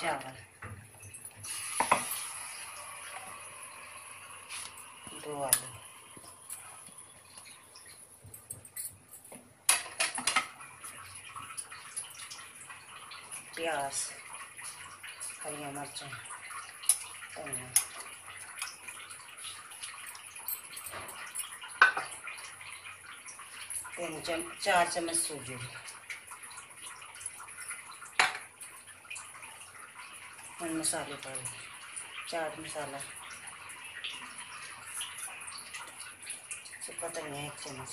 चावल। दो आलू। प्याज हरिया मिर्च तीन चम चार चम्मच सूजी। हम मसाले पाए चाट मसाला। तो सुखा धनिया एक चम्मच।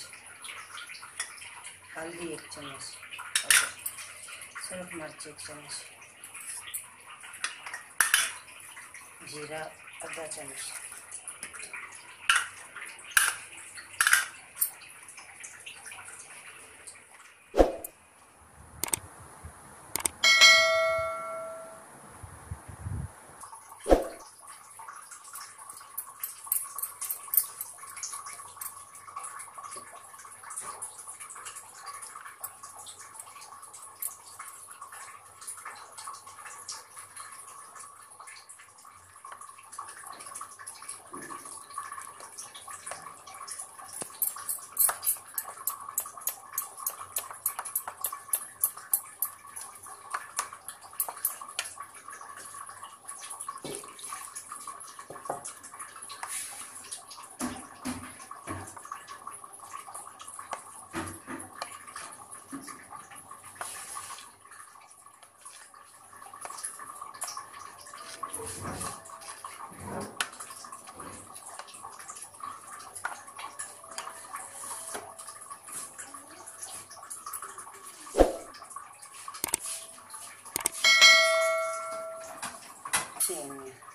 हल्दी एक चम्मच सूरख मिर्च एक चम्मच, जीरा आधा चम्मच। คิ